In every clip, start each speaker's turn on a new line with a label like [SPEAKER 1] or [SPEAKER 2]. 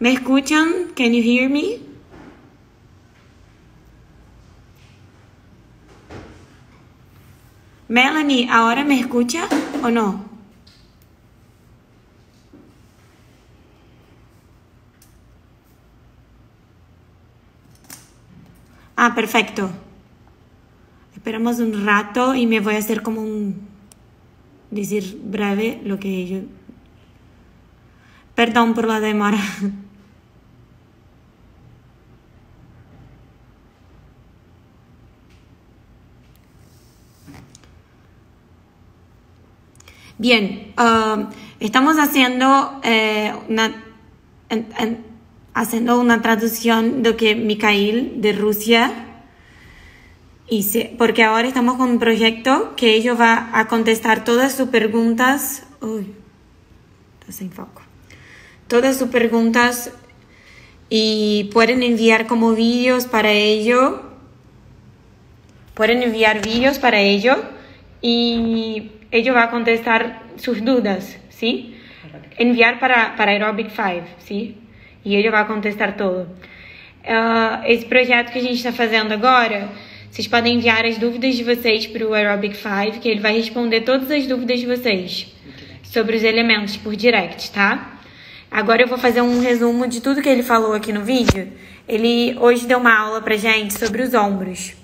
[SPEAKER 1] ¿Me escuchan? Can you hear me? Melanie, ¿ahora me escucha o no? Ah, perfecto. Esperamos un rato y me voy a hacer como un decir breve lo que yo Perdón por la demora. Bien, uh, estamos haciendo, eh, una, en, en, haciendo una traducción de que Mikhail de Rusia hice, porque ahora estamos con un proyecto que ellos va a contestar todas sus preguntas. Uy, está sin foco. Todas sus preguntas y pueden enviar como vídeos para ello. Pueden enviar vídeos para ello y ello va a contestar sus dudas, ¿sí? Enviar para, para Aerobic 5, ¿sí? E ele vai contestar tudo. Uh, esse projeto que a gente está fazendo agora, vocês podem enviar as dúvidas de vocês para o Aerobic 5, que ele vai responder todas as dúvidas de vocês sobre os elementos por direct, tá? Agora eu vou fazer um resumo de tudo que ele falou aqui no vídeo. Ele hoje deu uma aula pra gente sobre os ombros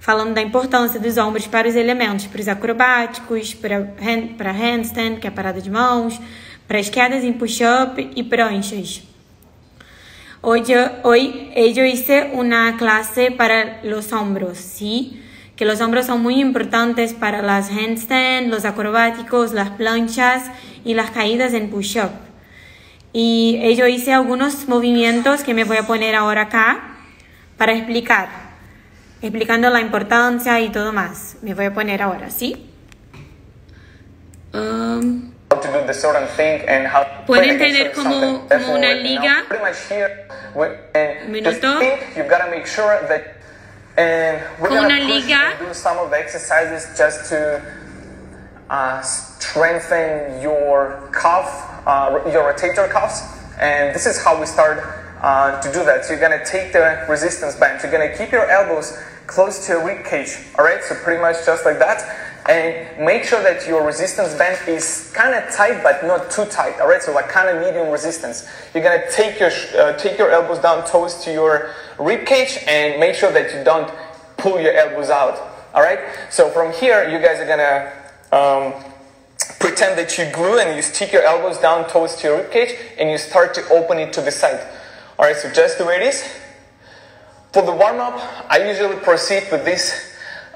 [SPEAKER 1] falando da importância dos ombros para os elementos, para os acrobáticos, para, hand, para handstand, que é a parada de mãos, para as quedas em push-up e pranchas. Hoje, hoy yo hice una clase para los hombros, ¿sí? Que los hombros son muy importantes para las handstand, los acrobáticos, las planchas y las caídas en push-up. Y yo hice algunos movimientos que me voy a poner ahora acá para explicar explicando la importancia y todo más. Me voy a poner ahora, ¿sí? Um, Pueden entender como, como una liga. Un minuto. Como una liga.
[SPEAKER 2] Uh, strengthen your cuff, uh, your rotator cuffs, and this is how we start uh, to do that. So you're going to take the resistance band. You're going to keep your elbows close to your rib cage. All right, so pretty much just like that. And make sure that your resistance band is kind of tight, but not too tight. All right, so like kind of medium resistance. You're gonna take your uh, take your elbows down toes to your rib cage, and make sure that you don't pull your elbows out. All right. So from here, you guys are gonna um, pretend that you glue and you stick your elbows down toes to your rib cage, and you start to open it to the side. All right. So just the way it is. For the warm up, I usually proceed with this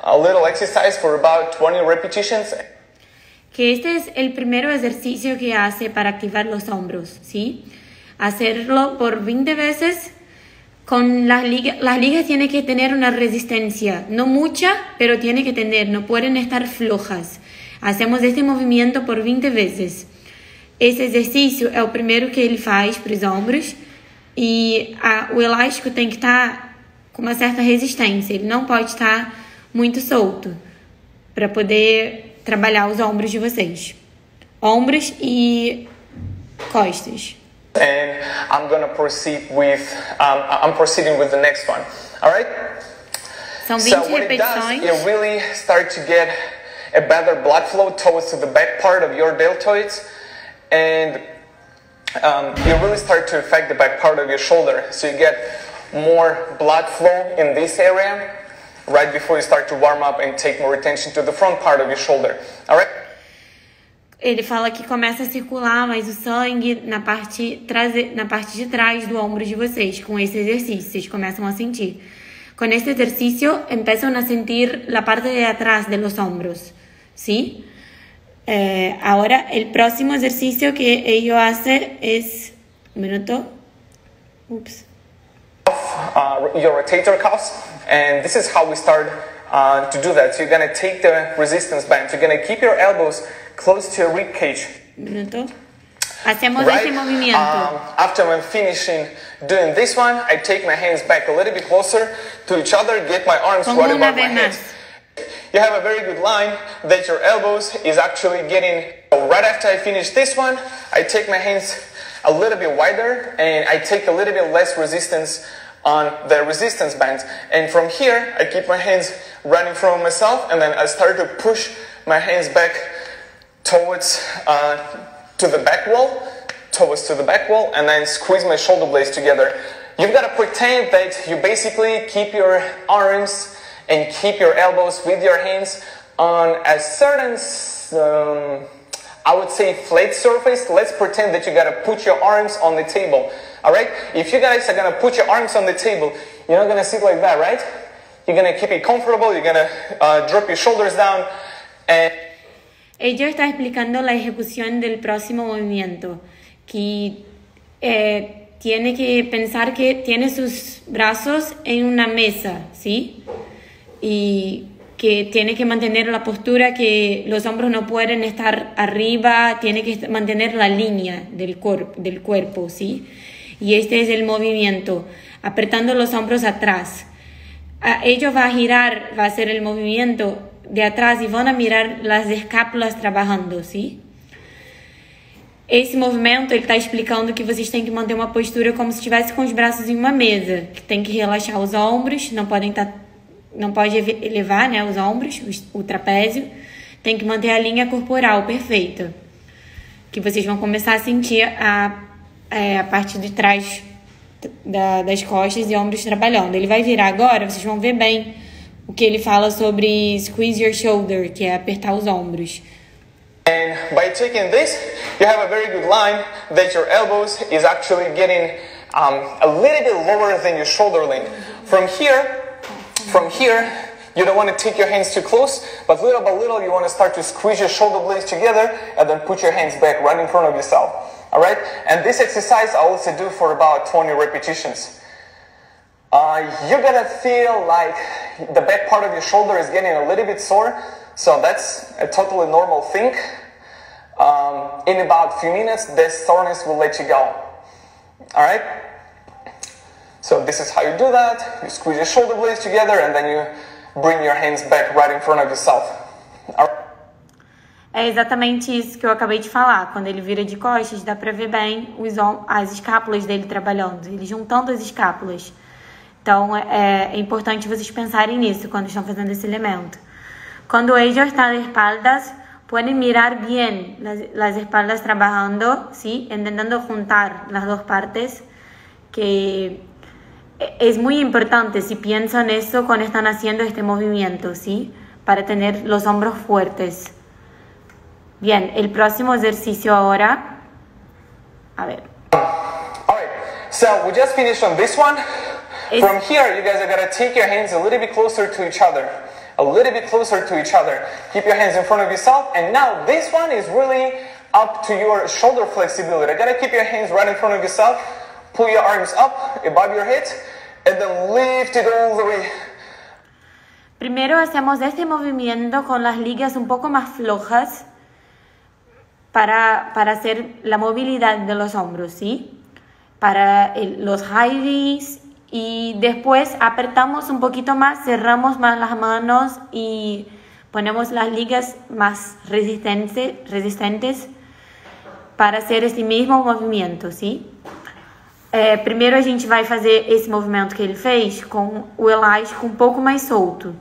[SPEAKER 2] a little exercise for about 20 repetitions.
[SPEAKER 1] Que este es el primer ejercicio que hace para activar los hombros, ¿sí? Hacerlo por 20 veces. Con las ligas, las ligas tienen que tener una resistencia, no mucha, pero tiene que tener, no pueden estar flojas. Hacemos este movimiento por 20 veces. Esse exercício é o primeiro que ele faz para os ombros e a, o elástico tem que estar tá com uma certa resistência. Ele não pode estar muito solto para poder trabalhar os ombros de vocês. Ombros e costas.
[SPEAKER 2] And I'm gonna proceed with um, I'm proceeding with the next one. All right?
[SPEAKER 1] São 20
[SPEAKER 2] so what
[SPEAKER 1] repetições.
[SPEAKER 2] It does, you really start to get a better blood flow towards the back part of your deltoids and um, you really start to affect the back part of your shoulder. So you get more blood flow in this area right before you start to warm up and take more attention to the front part of your shoulder. All right?
[SPEAKER 1] Ele fala que começa a circular mais o sangue na parte, traze... na parte de trás do ombro de vocês com esse exercício. Vocês começam a sentir. Com esse exercício, começam a sentir a parte de atrás de los hombros. ¿Sí? Eh, ahora, el próximo ejercicio que ellos hacen es. Un minuto. Ups.
[SPEAKER 2] uh, your rotator cuffs, and this is how we start uh, to do that. So you're gonna take the resistance band, you're gonna keep your elbows close to your rib cage.
[SPEAKER 1] Minuto. Hacemos
[SPEAKER 2] Right?
[SPEAKER 1] este movimiento.
[SPEAKER 2] Um, after I'm finishing doing this one, I take my hands back a little bit closer to each other, get my arms
[SPEAKER 1] Como
[SPEAKER 2] right above my head.
[SPEAKER 1] más.
[SPEAKER 2] You have a very good line that your elbows is actually getting. Right after I finish this one, I take my hands a little bit wider and I take a little bit less resistance on the resistance band. And from here, I keep my hands front of myself and then I start to push my hands back towards uh, to the back wall, towards to the back wall, and then squeeze my shoulder blades together. You've got to pretend that you basically keep your arms and keep your elbows with your hands on a certain, um, I would say, flat surface. Let's pretend that you got to put your arms on the table. All right? If you guys are to put your arms on the table, you're not to sit like that, right? You're to keep it comfortable. You're to uh, drop your shoulders down and
[SPEAKER 1] Ella está explicando la ejecución del próximo movimiento, que eh, tiene que pensar que tiene sus brazos en una mesa, ¿sí? Y que tiene que mantener la postura, que los hombros no pueden estar arriba, tiene que mantener la línea del, del cuerpo, ¿sí? Y este es el movimiento, apretando los hombros atrás. A ellos va a girar, va a hacer el movimiento de atrás y van a mirar las escápulas trabalhando, sim? Esse movimento ele está explicando que vocês têm que manter uma postura como se estivesse com os braços em uma mesa, que tem que relaxar os ombros, não podem estar, não pode elevar, né, os ombros, o trapézio, tem que manter a linha corporal perfeita, que vocês vão começar a sentir a, é, a parte de trás da, das costas e ombros trabalhando. Ele vai virar agora, vocês vão ver bem o que ele fala sobre squeeze your shoulder, que é apertar os ombros.
[SPEAKER 2] And by taking this, you have a very good line that your elbows is actually getting um, a little bit lower than your shoulder length. From here, from here, you don't want to take your hands too close, but little by little, you want to start to squeeze your shoulder blades together and then put your hands back right in front of yourself. All right? And this exercise I also do for about 20 repetitions. Uh, you're gonna feel like the back part of your shoulder is getting a little bit sore, so that's a totally normal thing. Um, in about a few minutes, this soreness will let you go. All right? So this is how you do that. You squeeze your shoulder blades together and then you bring your hands back right in front of yourself.
[SPEAKER 1] É exatamente isso que eu acabei de falar. Quando ele vira de costas, dá pra ver bem os, as escápulas dele trabalhando. Ele juntando as escápulas. Então é, é importante vocês pensarem nisso quando estão fazendo esse elemento. Quando ellos están de espaldas, pueden mirar las, las espaldas trabajando, ¿sí? intentando juntar las dos partes, que es muy importante si piensan eso cuando están haciendo este movimiento, ¿sí? para tener los hombros fuertes. Bien, el próximo ejercicio ahora, a ver.
[SPEAKER 2] All right. So we just finished on this one. From here, you guys are gonna take your hands a little bit closer to each other. A little bit closer to each other. Keep your hands in front of yourself. And now this one is really up to your shoulder flexibility. I gotta keep your hands right in front of yourself. Pull your arms up above your head. And then lift it all the way.
[SPEAKER 1] Primero hacemos este movimiento con las ligas un poco más flojas para, para hacer la movilidad de los hombros, ¿sí? Para el, los high y después apretamos un poquito más, cerramos más las manos y ponemos las ligas más resistentes, resistentes para hacer esse mesmo movimento, ¿sí? É, primeiro a gente vai fazer esse movimento que ele fez com o elástico um pouco mais solto.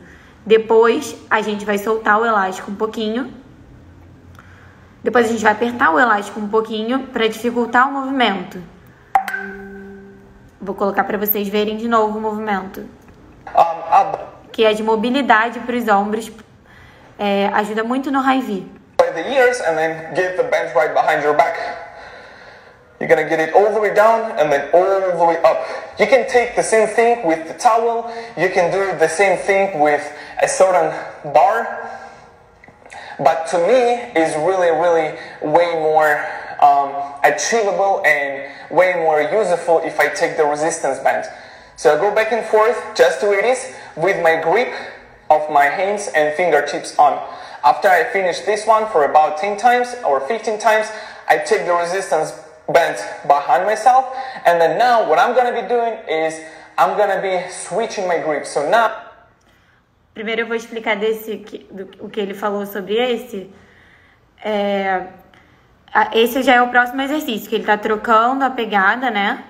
[SPEAKER 1] Depois a gente vai soltar o elástico um pouquinho. Depois a gente vai apertar o elástico um pouquinho para dificultar o movimento. Vou colocar para vocês verem de novo o movimento. Que é de mobilidade para os ombros. É, ajuda muito no high V.
[SPEAKER 2] You're gonna get it all the way down and then all the way up. You can take the same thing with the towel. You can do the same thing with a certain bar. But to me, is really, really way more um, achievable and way more useful if I take the resistance band. So I go back and forth just the way it is with my grip of my hands and fingertips on. After I finish this one for about 10 times or 15 times, I take the resistance band behind myself and then now what I'm to be doing is I'm to be switching my grip. So now
[SPEAKER 1] Primeiro eu vou explicar desse do, o que ele falou sobre esse. É, esse já é o próximo exercício, que ele tá trocando a pegada, né?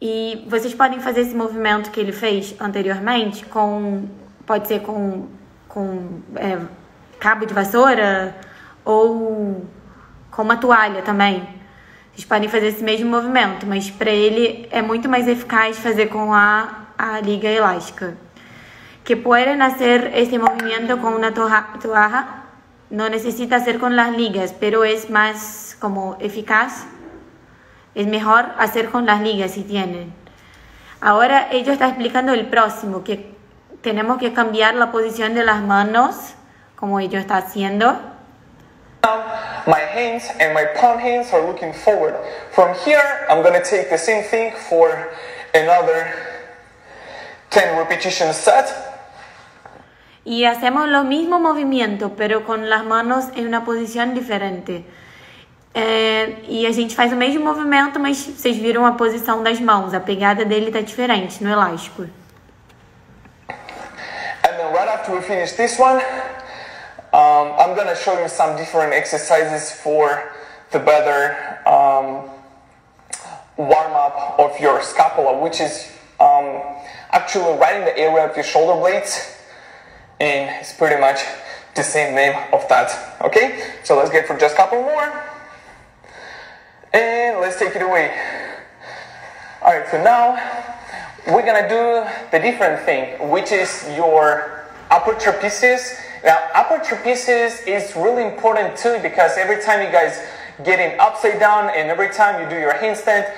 [SPEAKER 1] E vocês podem fazer esse movimento que ele fez anteriormente com. Pode ser com, com é, cabo de vassoura ou com uma toalha também. Vocês podem fazer esse mesmo movimento, mas para ele é muito mais eficaz fazer com a, a liga elástica. Que pueden hacer este movimiento con una toalla, no necesita hacer con las ligas, pero es más como eficaz. Es mejor hacer con las ligas si tienen. Ahora ellos está explicando el próximo, que tenemos que cambiar la posición de las manos, como ellos está haciendo.
[SPEAKER 2] My hands and my palm hands are looking forward. From here, I'm to take the same thing for another 10 repetition set.
[SPEAKER 1] Y hacemos lo mismo movimiento, pero con las manos em uma posição diferente. É, e a gente faz o mesmo movimento, mas vocês viram a posição das mãos, a pegada dele está diferente no elástico.
[SPEAKER 2] And then right after we finish this one, I'm gonna show you some different exercises for the better um, warm up of your scapula, which is um, actually right in the area of your shoulder blades. and it's pretty much the same name of that. Okay, so let's get for just a couple more, and let's take it away. All right, so now we're gonna do the different thing, which is your upper trapezius. Now, upper trapezius is really important too because every time you guys get in upside down and every time you do your handstand,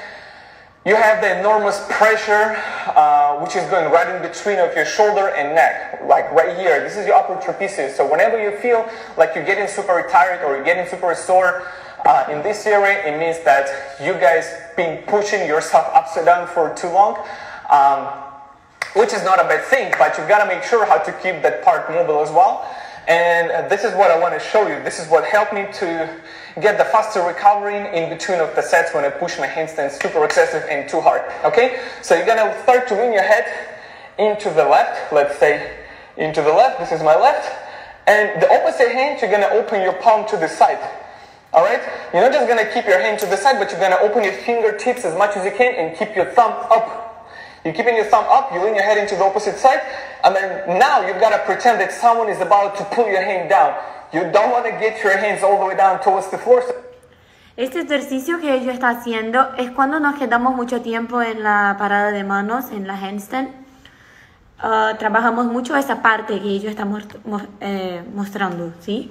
[SPEAKER 2] you have the enormous pressure, uh, which is going right in between of your shoulder and neck, like right here. This is your upper trapezius. So whenever you feel like you're getting super tired or you're getting super sore uh, in this area, it means that you guys been pushing yourself upside down for too long. Um, which is not a bad thing, but you've got to make sure how to keep that part mobile as well. And uh, this is what I want to show you. This is what helped me to get the faster recovering in between of the sets when I push my handstand super excessive and too hard. Okay? So you're gonna start to lean your head into the left, let's say into the left, this is my left, and the opposite hand you're gonna open your palm to the side. Alright? You're not just gonna keep your hand to the side, but you're gonna open your fingertips as much as you can and keep your thumb up. You're keeping your thumb up, you lean your head into the opposite side, and then now you've gotta pretend that someone is about to pull your hand down. You don't want to get your hands all the way down towards the floor.
[SPEAKER 1] Este ejercicio que ella está haciendo es cuando nos quedamos mucho tiempo en la parada de manos, en la handstand. Uh, trabajamos mucho esa parte que ella está eh, mostrando, ¿sí?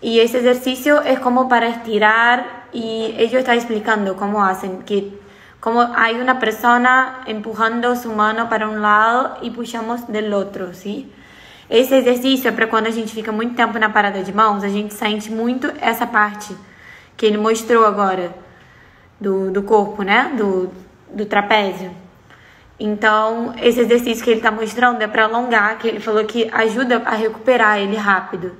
[SPEAKER 1] Y ese ejercicio es como para estirar y ella está explicando cómo hacen, que como hay una persona empujando su mano para un lado y puxamos del otro, ¿sí? Esse exercício é para quando a gente fica muito tempo na parada de mãos, a gente sente muito essa parte que ele mostrou agora do, do corpo, né? Do, do trapézio. Então, esse exercício que ele está mostrando é para alongar, que ele falou que ajuda a recuperar ele rápido,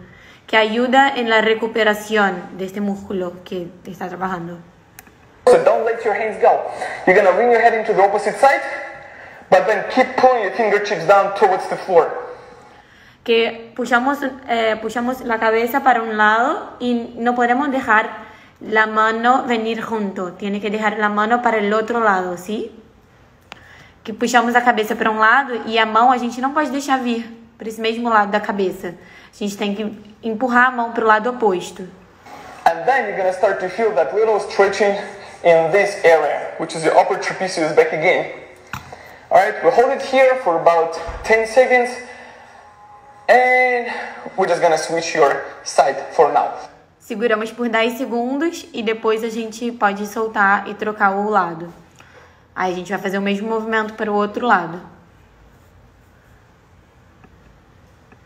[SPEAKER 1] que ajuda na recuperação deste músculo que está trabalhando.
[SPEAKER 2] So don't let your hands go. You're gonna lean your head into the opposite side, but then keep pulling your fingertips down towards the floor.
[SPEAKER 1] que puxamos, eh, puxamos la cabeza para un lado y no podemos dejar la mano venir junto, tiene que dejar la mano para el outro lado, ¿sí? Que puxamos a cabeça para um lado e a mão a gente não pode deixar vir para esse mesmo lado da cabeça. A gente tem que empurrar a mão para o lado oposto.
[SPEAKER 2] And then you're going to start to feel that little stretching in this area, which is your upper trapezius back again. All right, we hold it here for about 10 seconds. And we're just gonna switch your side for now.
[SPEAKER 1] Seguramos por 10 segundos e depois a gente pode soltar e trocar o lado. Aí a gente vai fazer o mesmo movimento para o outro lado.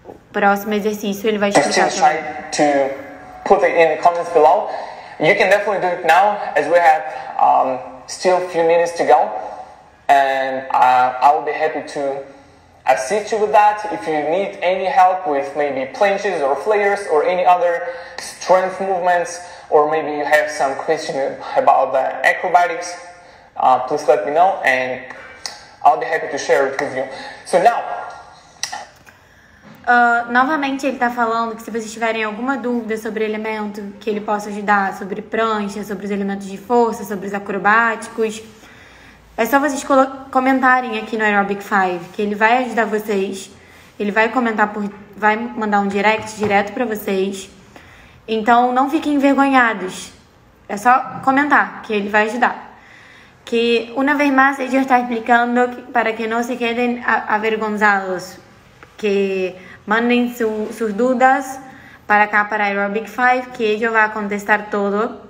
[SPEAKER 1] O próximo exercício ele vai explicar
[SPEAKER 2] Just try to put it in the comments below. You can definitely do it now as we have um, still a few minutes to go. And uh, I will be happy to assist you with that. If you need any help with maybe planches or flares or any other strength movements, or maybe you have some question about the acrobatics, uh, please let me know and I'll be happy to share it with you. So now,
[SPEAKER 1] Uh, novamente, ele está falando que se vocês tiverem alguma dúvida sobre elemento que ele possa ajudar, sobre prancha, sobre os elementos de força, sobre os acrobáticos, é só vocês comentarem aqui no Aerobic 5, que ele vai ajudar vocês. Ele vai comentar por. vai mandar um direct direto para vocês. Então não fiquem envergonhados. É só comentar que ele vai ajudar. Que uma vez mais ele está explicando para que não se quedem avergonzados. Que mandem su, sus dúvidas para cá, para Aerobic 5, que ele vai contestar todo.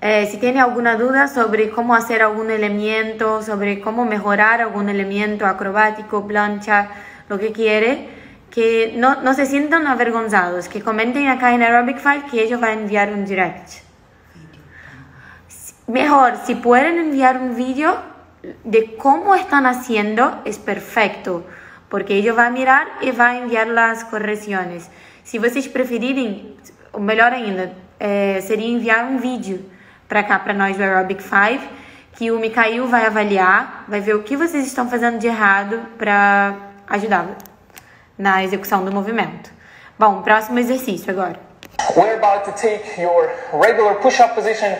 [SPEAKER 1] Eh, si tiene alguna duda sobre cómo hacer algún elemento, sobre cómo mejorar algún elemento acrobático, plancha, lo que quiere, que no, no se sientan avergonzados, que comenten acá en Aerobic 5 que ellos van a enviar un direct. Mejor, si pueden enviar un vídeo de cómo están haciendo, es perfecto, porque van a mirar van a enviar las correcciones. Si vocês preferirem, o melhor ainda, é, seria enviar um vídeo para cá, para nós do Aerobic 5, que o Mikhail vai avaliar, vai ver o que vocês estão fazendo de errado para ajudar na execução do movimento. Bom, próximo exercício agora.
[SPEAKER 2] We're about to take your regular push-up position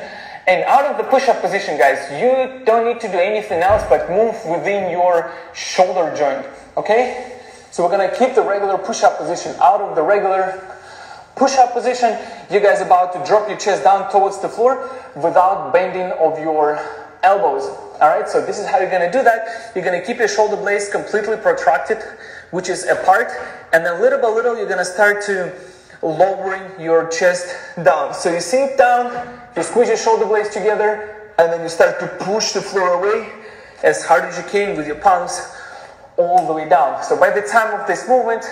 [SPEAKER 2] and out of the push-up position, guys, you don't need to do anything else but move within your shoulder joint, okay? So we're gonna keep the regular push-up position out of the regular push-up position. You guys about to drop your chest down towards the floor without bending of your elbows. All right, so this is how you're gonna do that. You're gonna keep your shoulder blades completely protracted, which is apart, and then little by little, you're gonna start to lowering your chest down. So you sink down, you squeeze your shoulder blades together, and then you start to push the floor away as hard as you can with your palms all the way down. So by the time of this movement,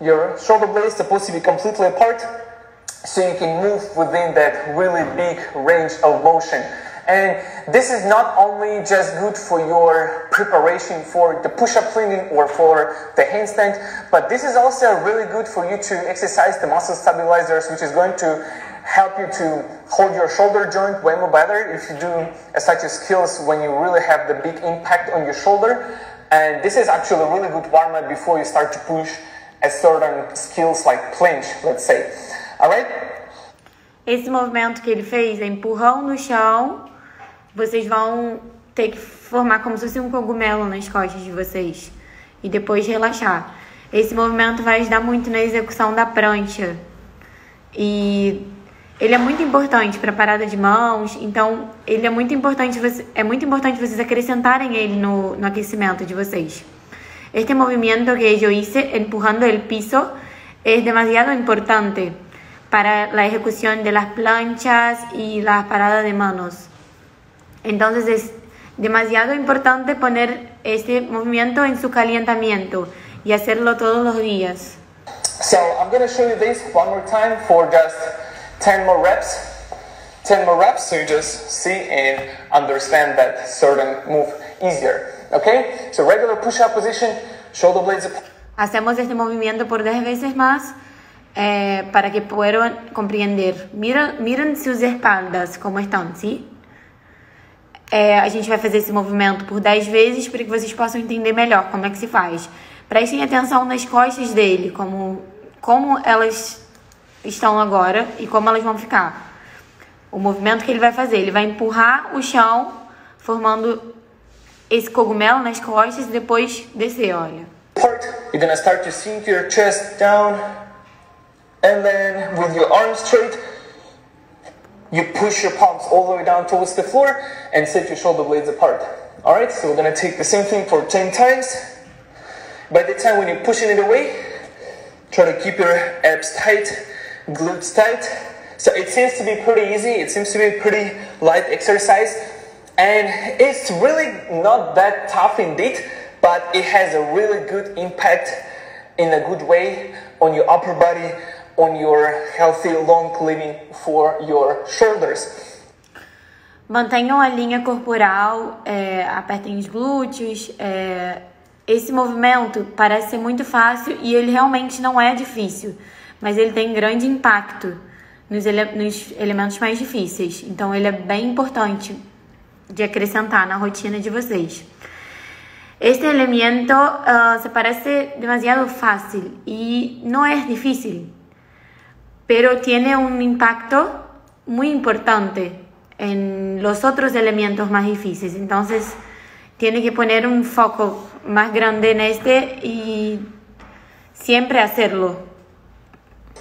[SPEAKER 2] your shoulder blades supposed to be completely apart so you can move within that really big range of motion. And this is not only just good for your preparation for the push-up cleaning or for the handstand, but this is also really good for you to exercise the muscle stabilizers, which is going to help you to hold your shoulder joint way more better if you do such skills when you really have the big impact on your shoulder. And this is actually a really good warm-up before you start to push a certain skills like planche, let's say. Alright?
[SPEAKER 1] Esse movimento que ele fez é empurrão no chão. Vocês vão ter que formar como se fosse um cogumelo nas costas de vocês. E depois relaxar. Esse movimento vai ajudar muito na execução da prancha. E ele é muito importante para parada de mãos, então ele é muito importante, é muito importante vocês acrescentarem ele no, no aquecimento de vocês. Este movimiento que yo hice empujando el piso es demasiado importante para la ejecución de las planchas y las paradas de manos. Entonces es demasiado importante poner este movimiento en su calentamiento y hacerlo todos los días.
[SPEAKER 2] So I'm going to show you this one more time for just 10 more reps. 10 more reps so you just see and understand that certain move easier. Okay? So regular push-up position, shoulder blades.
[SPEAKER 1] Hacemos este movimiento por 10 veces más eh, para que puedan comprender. Miren, miren suas espaldas como estão, sim? É, a gente vai fazer esse movimento por 10 vezes para que vocês possam entender melhor como é que se faz. Prestem atenção nas costas dele, como, como elas estão agora e como elas vão ficar. O movimento que ele vai fazer, ele vai empurrar o chão, formando esse cogumelo nas costas e depois descer, olha.
[SPEAKER 2] You're gonna start to sink your chest down and then with your arms straight you push your palms all the way down towards the floor and set your shoulder blades apart. Alright, so we're gonna take the same thing for 10 times. By the time when you're pushing it away, try to keep your abs tight, glutes tight. So it seems to be pretty easy, it seems to be pretty light exercise. And it's really not that tough indeed, but it has a really good impact in a good way on your upper body, on your healthy long living for your shoulders.
[SPEAKER 1] Mantenham a linha corporal, é, apertem os glúteos. É, esse movimento parece ser muito fácil e ele realmente não é difícil, mas ele tem grande impacto nos, ele nos elementos mais difíceis. Então ele é bem importante de acrescentar na rotina de vocês. Este elemento uh, se parece demasiado fácil y no es difícil, pero tiene un impacto muy importante en los otros elementos más difíciles. Entonces, tiene que poner un foco más grande en este y siempre hacerlo.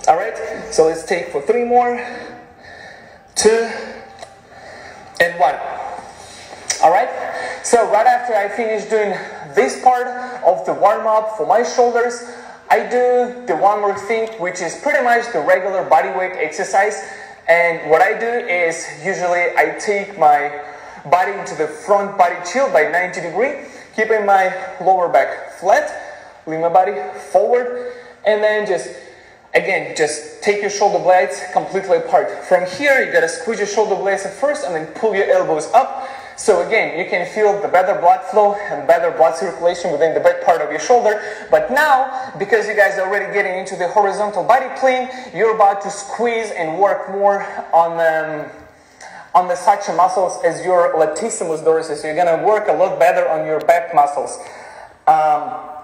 [SPEAKER 2] All right, so let's take for three more, two, and one. All right, so right after I finish doing this part of the warm up for my shoulders, I do the one more thing, which is pretty much the regular body weight exercise. And what I do is usually I take my body into the front body tilt by 90 degree, keeping my lower back flat, lean my body forward, and then just again, just take your shoulder blades completely apart. From here, you gotta squeeze your shoulder blades at first and then pull your elbows up so again, you can feel the better blood flow and better blood circulation within the back part of your shoulder. But now, because you guys are already getting into the horizontal body plane, you're about to squeeze and work more on um, on the suction muscles as your latissimus dorsi. So you're gonna work a lot better on your back muscles. Um,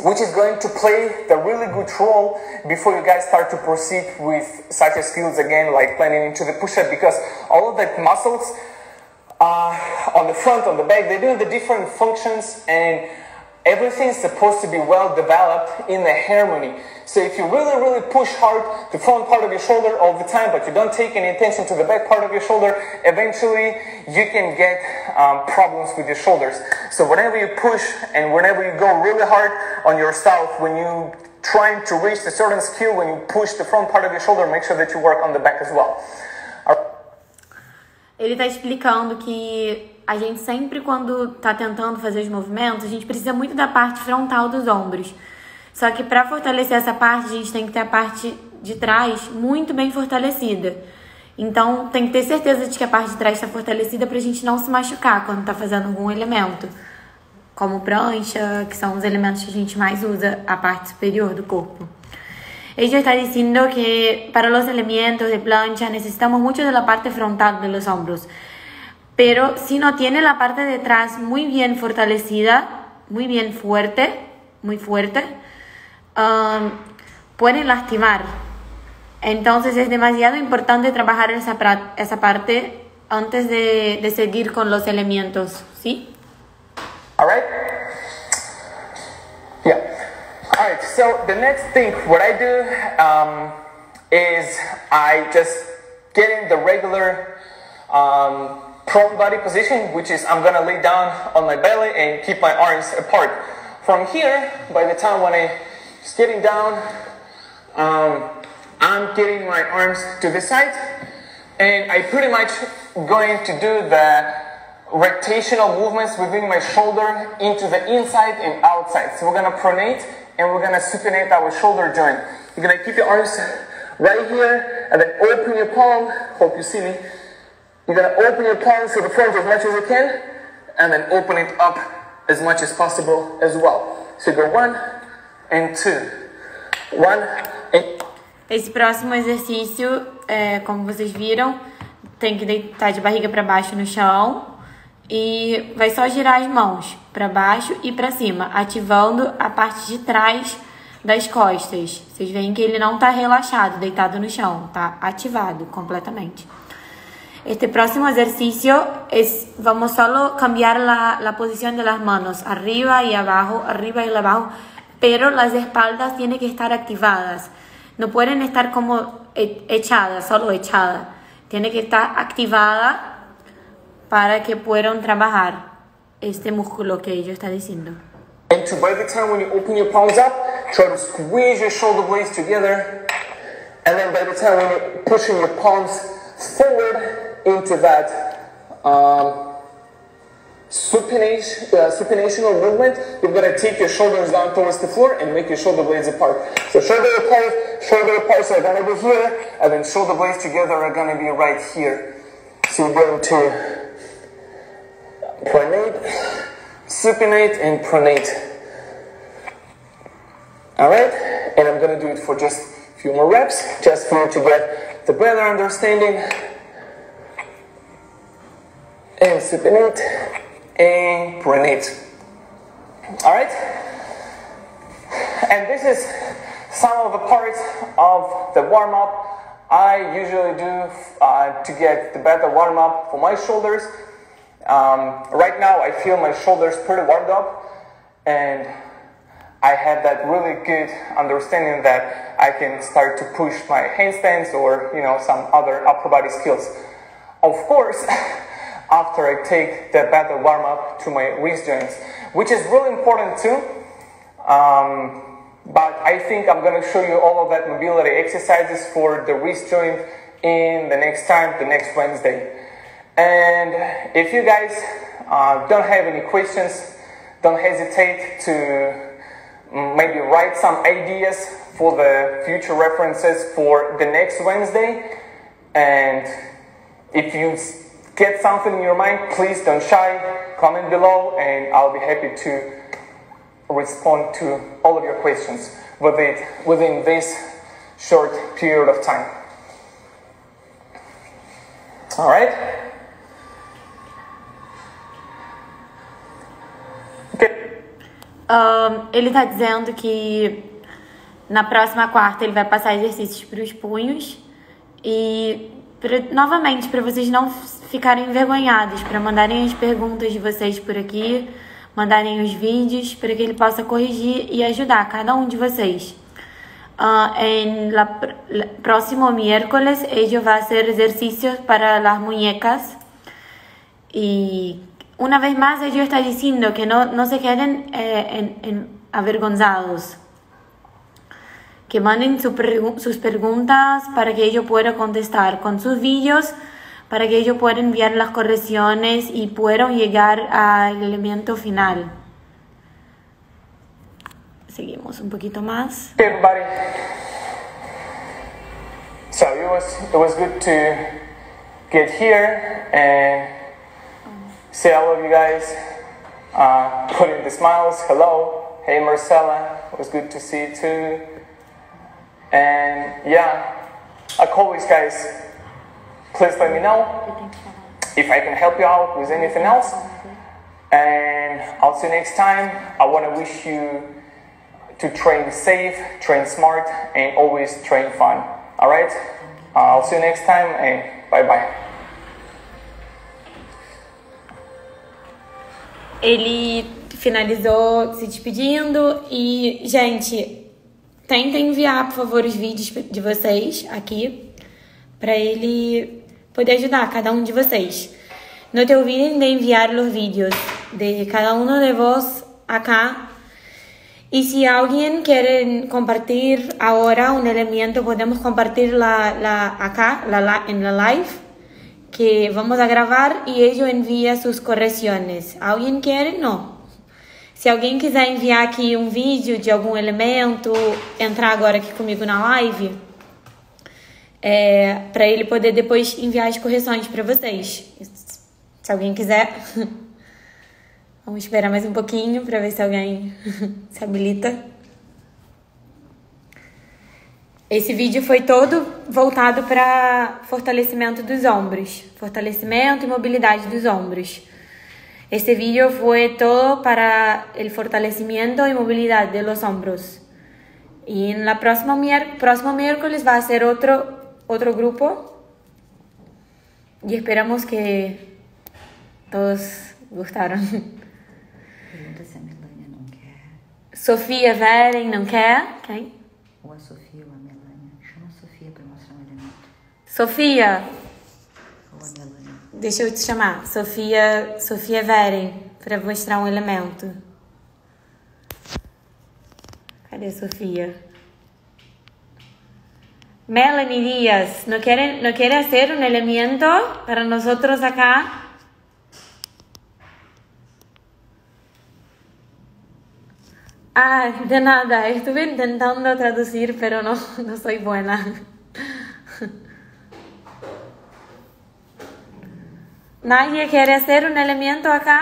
[SPEAKER 2] which is going to play the really good role before you guys start to proceed with such a skills again, like planning into the push-up, because all of the muscles uh, on the front, on the back. They're doing the different functions and everything's supposed to be well developed in the harmony. So if you really, really push hard the front part of your shoulder all the time, but you don't take any attention to the back part of your shoulder, eventually you can get um, problems with your shoulders. So whenever you push and whenever you go really hard on yourself, when you trying to reach a certain skill, when you push the front part of your shoulder, make sure that you work on the back as well.
[SPEAKER 1] Ele está explicando que a gente sempre, quando está tentando fazer os movimentos, a gente precisa muito da parte frontal dos ombros. Só que para fortalecer essa parte, a gente tem que ter a parte de trás muito bem fortalecida. Então, tem que ter certeza de que a parte de trás está fortalecida para a gente não se machucar quando está fazendo algum elemento, como prancha, que são os elementos que a gente mais usa, a parte superior do corpo. Ellos está diciendo que para los elementos de plancha necesitamos mucho de la parte frontal de los hombros. Pero si no tiene la parte de atrás muy bien fortalecida, muy bien fuerte, muy fuerte, um, pueden lastimar. Entonces es demasiado importante trabajar esa, esa parte antes de, de seguir con los elementos, ¿sí?
[SPEAKER 2] All right. Yeah. Alright, so the next thing, what I do um, is I just get in the regular um, prone body position, which is I'm gonna lay down on my belly and keep my arms apart. From here, by the time when I just getting down, um, I'm getting my arms to the side, and I pretty much going to do the rotational movements within my shoulder into the inside and outside. So we're gonna pronate and we're gonna supinate our shoulder joint. You're gonna keep your arms right here and then open your palm. Hope you see me. You're gonna open your palms to the front as much as you can and then open it up as much as possible as well. So go one and two. One and
[SPEAKER 1] Esse próximo exercício, é, como vocês viram, tem que deitar de barriga para baixo no chão e vai só girar as mãos para baixo e para cima, ativando a parte de trás das costas. Vocês veem que ele não está relaxado, deitado no chão, está ativado completamente. Este próximo ejercicio es, vamos solo cambiar la, la posición de las manos, arriba y abajo, arriba y abajo, pero las espaldas tienen que estar activadas. No pueden estar como echadas, solo echadas. Tiene que estar activada para que puedan trabajar este músculo que ellos está diciendo.
[SPEAKER 2] And to by the time when you open your palms up, try to squeeze your shoulder blades together. And then by the time when you're pushing your palms forward into that um, supination, uh, supinational movement, you've got to take your shoulders down towards the floor and make your shoulder blades apart. So shoulder apart, shoulder apart, so are going to be here, and then shoulder blades together are going to be right here. So you're going to pronate, supinate, and pronate. Alright? And I'm gonna do it for just a few more reps, just for you to get the better understanding. And supinate, and pronate. All right? And this is some of the parts of the warm up I usually do uh, to get the better warm up for my shoulders. Um, right now, I feel my shoulders pretty warmed up, and I have that really good understanding that I can start to push my handstands or you know some other upper body skills. Of course, after I take the better warm up to my wrist joints, which is really important too. Um, but I think I'm going to show you all of that mobility exercises for the wrist joint in the next time, the next Wednesday. And if you guys uh, don't have any questions, don't hesitate to mm, maybe write some ideas for the future references for the next Wednesday. And if you get something in your mind, please don't shy, comment below, and I'll be happy to respond to all of your questions within, within this short period of time. All right? Okay.
[SPEAKER 1] Um, ele está dizendo que na próxima quarta ele vai passar exercícios para os punhos e pra, novamente para vocês não ficarem envergonhados, para mandarem as perguntas de vocês por aqui mandarem os vídeos para que ele possa corrigir e ajudar cada um de vocês. Uh, en la, la, próximo miércoles ellos va a hacer ejercicios para las muñecas y una vez más ellos está diciendo que no se queden eh, en, en avergonzados, que manden su sus preguntas para que ellos puedan contestar con sus vídeos para que ellos puedan enviar las correcciones y puedan llegar al elemento final. Seguimos un poquito más.
[SPEAKER 2] Hey everybody. So it was it was good to get here and see all of you guys uh, putting the smiles. Hello, hey Marcella, it was good to see you too. And yeah, like always, guys, please let me know if I can help you out with anything else. And I'll see you next time. I want to wish you to train safe, train smart, and always train fun. All right? I'll see you next time, and bye bye.
[SPEAKER 1] Ele finalizou se despedindo e, gente, tentem enviar, por favor, os vídeos de vocês aqui para ele poder ayudar a cada uno de vocês. No te olviden de enviar los vídeos de cada uno de vos acá. Y si alguien quiere compartir ahora un elemento, podemos compartir la, la acá live que vamos a grabar y ellos envía sus correcciones. ¿Alguien? No. Se alguém quiser enviar aqui um vídeo de algum elemento, entrar agora aqui comigo na live, é, para ele poder depois enviar as correções para vocês. Se alguém quiser, vamos esperar mais um pouquinho para ver se alguém se habilita. Esse vídeo foi todo voltado para fortalecimento dos ombros, fortalecimento e mobilidade dos ombros. Este vídeo foi todo para o fortalecimento e mobilidade de los hombros. E no próximo, próximo miércoles vai ser outro otro grupo y esperamos que todos
[SPEAKER 3] a quer.
[SPEAKER 1] Sofia Veren não quer? Quem?
[SPEAKER 3] Ou a Sofia ou a Melania. Chama a Sofia para mostrar um elemento.
[SPEAKER 1] Sofia! Deixa eu te chamar. Sofia, Sofia Veren, para mostrar um elemento. Cadê Sofia? Melanie Díaz, ¿no quiere, ¿no quiere hacer elemento para nosotros acá? Ah, de nada, estuve intentando traducir, pero no, no soy buena. ¿Nadie quiere hacer un elemento acá?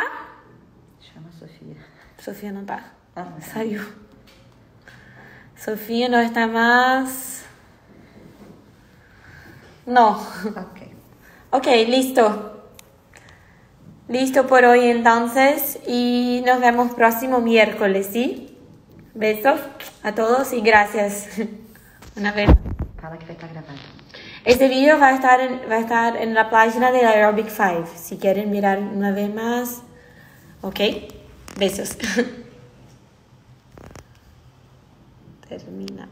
[SPEAKER 3] Chama a Sofia.
[SPEAKER 1] Sofía no está.
[SPEAKER 3] Ah.
[SPEAKER 1] Salió. Sofía no está más. No.
[SPEAKER 3] Ok.
[SPEAKER 1] Ok, listo. Listo por hoy entonces y nos vemos próximo miércoles, ¿sí? Besos a todos y gracias. Una vez.
[SPEAKER 3] Fala que vai estar gravado.
[SPEAKER 1] Este video va a estar en, va a estar en la página de Aerobic 5. Si quieren mirar una vez más. ¿Ok? Besos. Termina.